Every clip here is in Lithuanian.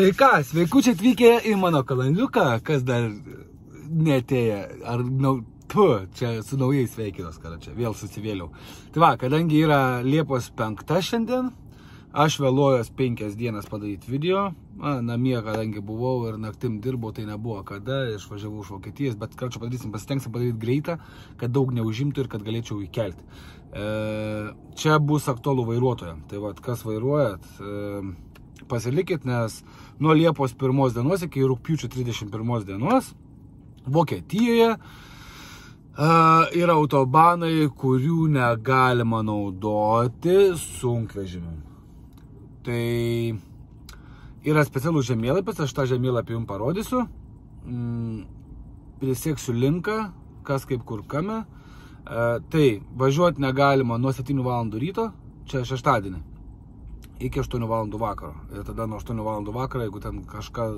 Tai ką, sveikučiai atvykę į mano kalandiuką, kas dar netėję, ar, na, tu, čia su naujais sveikinos, kada čia vėl susivėliau. Tai va, kadangi yra Liepos 5 šiandien, aš vėluojas 5 dienas padaryti video, a, namie, kadangi buvau ir naktim dirbau, tai nebuvo kada, išvažiavau iš Vokietijos, bet kartu padarysim, pasitengsim padaryti greitą, kad daug neužimtų ir kad galėčiau įkelti. E, čia bus aktualų vairuotojams, tai va, kas vairuojat, e, pasilikit, nes nuo Liepos 1 dienos iki rūpiučio 31 dienos Vokietijoje Uh, yra autobanai, kurių negalima naudoti sunkvežimiu. Tai yra specialus žemėlapis, aš tą žemėlapį jums parodysiu. Mm, prisieksiu linką, kas kaip kur kame. Uh, tai važiuoti negalima nuo 7 val. ryto, čia šeštadienį, iki 8 val. vakaro. Ir tada nuo 8 val. vakaro, jeigu ten kažką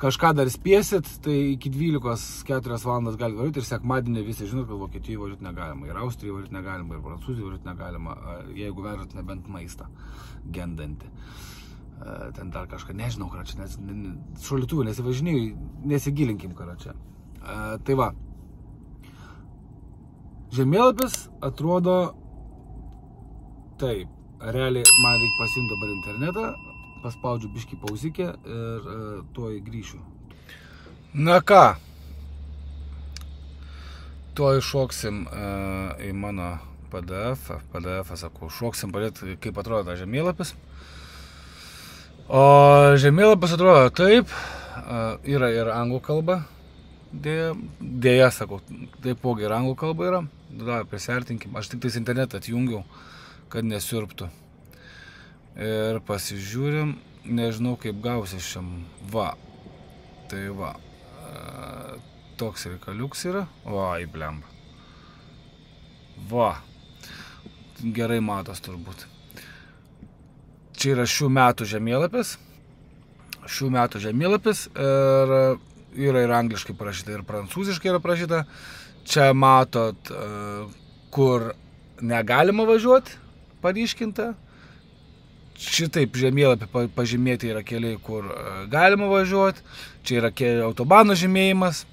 kažką dar spėsit, tai iki 12-4 valandas galite važiuoti ir sekmadienį visi žinot, kad Vokietijoje važiuoti negalima, ir Austrijoje važiuoti negalima, ir Prancūzijoje važiuoti negalima, jeigu vežat nebent maistą gendantį. Ten dar kažką, nežinau, ką čia, nes šalituvų nesivažinėjau, nesigilinkim, ką čia. Tai va, žemėlapis atrodo taip, realiai man reikia pasiimti dabar internetą, paspaudžiu biškį pauzikę ir e, tuoj grįšiu. Na ką, tuoj šoksim e, į mano PDF, PDF, sakau, šoksim padėti, kaip atrodo tas žemėlapis. O žemėlapis atrodo taip, e, yra ir anglų kalba, dėja, dėja sakau, taipogi ir anglų kalba yra. Dar prisartinkim, aš tik tais internetą atjungiau, kad nesiurptų ir pasižiūrim, nežinau kaip gausis šiam. Va. Tai va. E, toks reikaliuks yra. Va, įblemba. Va. Gerai matos turbūt. Čia yra šių metų žemėlapis. Šių metų žemėlapis ir yra ir angliškai parašyta, ir prancūziškai yra parašyta. Čia matot, e, kur negalima važiuoti, paryškinta, šitaip žemėlapį pažymėti yra keliai, kur e, galima važiuoti, čia yra autobano žymėjimas,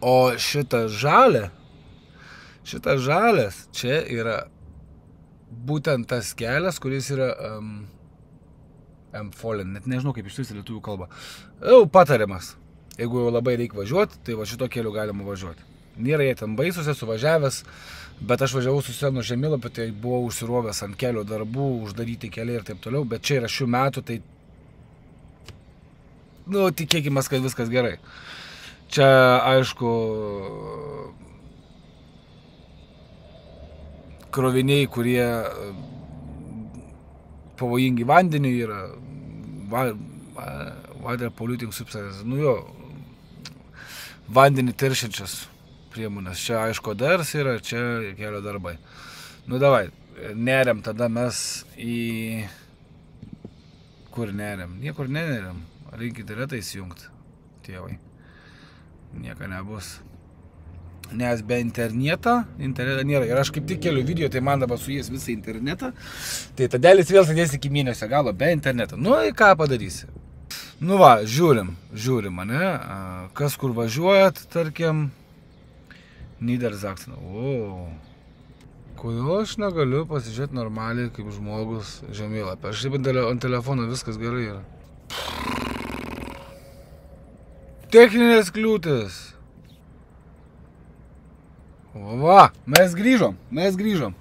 o šita žalė, šita žalės, čia yra būtent tas kelias, kuris yra um, M-Folin, net nežinau kaip išsiųsti lietuvių kalbą, jau patariamas. Jeigu jau labai reikia važiuoti, tai va šito keliu galima važiuoti. Nėra jie ten baisus, esu važiavęs, Bet aš važiavau su senu žemėlapiu, tai buvau užsirovęs ant kelio darbų, uždaryti keliai ir taip toliau, bet čia yra šių metų, tai, nu, tikėkime, kad viskas gerai. Čia, aišku, kroviniai, kurie pavojingi vandeniui yra, water polluting substances, nu jo, vandenį teršiančias priemonės. Čia aišku dars yra, čia kelio darbai. Nu davai, neriam tada mes į... Kur neriam? Niekur neneriam. Reikia internetą įsijungti, tėvai. Nieko nebus. Nes be interneto, interneto nėra. Ir aš kaip tik keliu video, tai man dabar su jais visą internetą. Tai tadelis vėl sėdės iki mėnesio galo be interneto. Nu, ką padarysi? Nu va, žiūrim, žiūrim, ne? Kas kur važiuojat, tarkim, Niedersachsen. O. Kodėl aš negaliu pasižiūrėti normaliai kaip žmogus žemėlapį? Aš šiaip ant telefono viskas gerai yra. Techninės kliūtis. Va, mes grįžom, mes grįžom.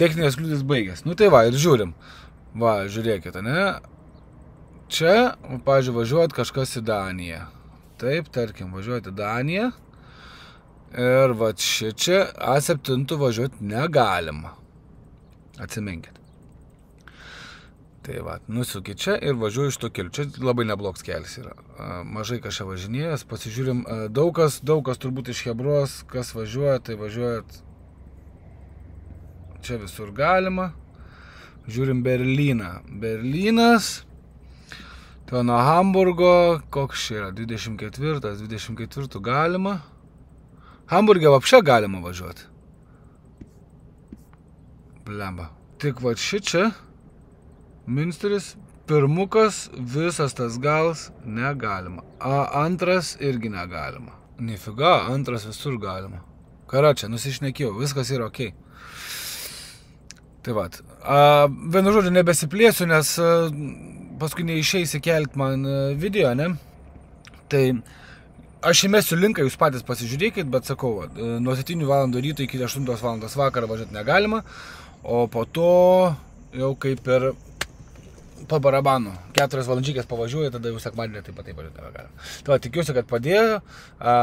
Techninės kliūtis baigės. Nu tai va, ir žiūrim. Va, žiūrėkite, ne? Čia, pavyzdžiui, važiuojat kažkas į Daniją. Taip, tarkim, važiuojat į Daniją. Ir va čia, čia A7 važiuoti negalima. Atsiminkit. Tai va, nusukit čia ir važiuoju iš to keliu. Čia labai nebloks kelias yra. Mažai čia važinėjęs. Pasižiūrim, daug kas, daug kas turbūt iš Hebros, kas važiuoja, tai važiuojat. Čia visur galima. Žiūrim Berliną. Berlynas. Tai nuo Hamburgo, koks čia yra, 24, 24 galima. Hamburgė vapšė galima važiuoti. Blemba. Tik va ši čia, Münsteris, pirmukas visas tas gals negalima. A, antras irgi negalima. Nifiga, antras visur galima. Karočią, nusišnekėjau, viskas yra ok. Tai va. Vienu žodžiu, nebesiplėsiu, nes a, paskui neišeisi kelti man a, video, ne? Tai aš įmesiu linką, jūs patys pasižiūrėkit, bet sakau, a, nuo 7 val. ryto iki 8 val. vakarą važiuoti negalima, o po to jau kaip ir po barabanu. Keturias valandžykės pavažiuoju, tada jau sekmadienį taip pat taip važiuoti nebegalim. Tai va, tikiuosi, kad padėjo. A,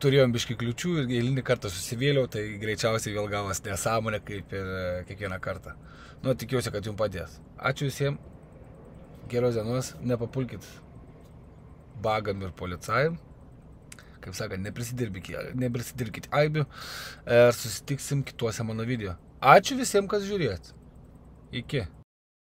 turėjom biški kliučių ir eilinį kartą susivėliau, tai greičiausiai vėl gavas nesąmonė kaip ir e, kiekvieną kartą. Nu, tikiuosi, kad jums padės. Ačiū visiems. Geros dienos. Nepapulkit bagam ir policajam. Kaip sakant, neprisidirbkite aibių. Ir susitiksim kituose mano video. Ačiū visiems, kas žiūrėt. Iki.